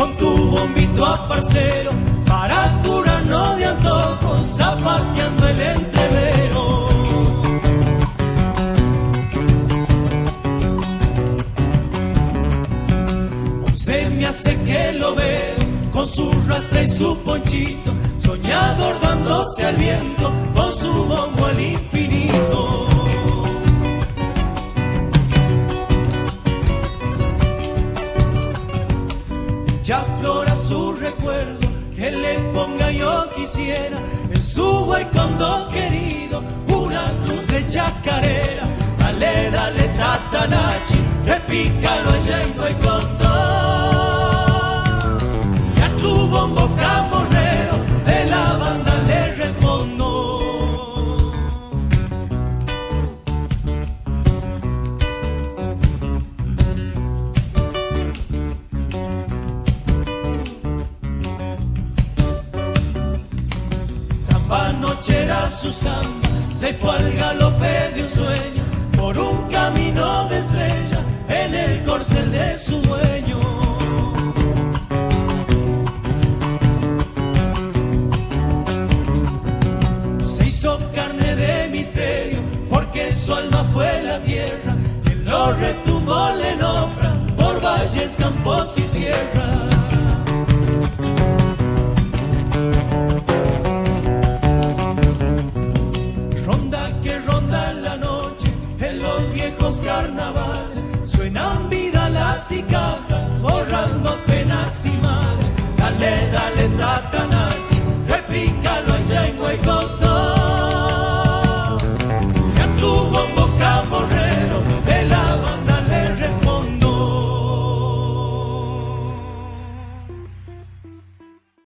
con tu bombito a parcero para curarnos de antojos zapateando el entrevero. Se me hace que lo veo con su rastra y su ponchito, soñador dándose al viento con su bombo al infinito. ya flora su recuerdo, que le ponga yo quisiera en su huaycondo querido una cruz de chacarera. Dale, dale, tatanachi, repícalo su samba, se fue al galope de un sueño, por un camino de estrella, en el corcel de su dueño. Se hizo carne de misterio, porque su alma fue la tierra, que lo retumbó le nombra, por valles, campos y sierras. Carnaval, suenan vida las y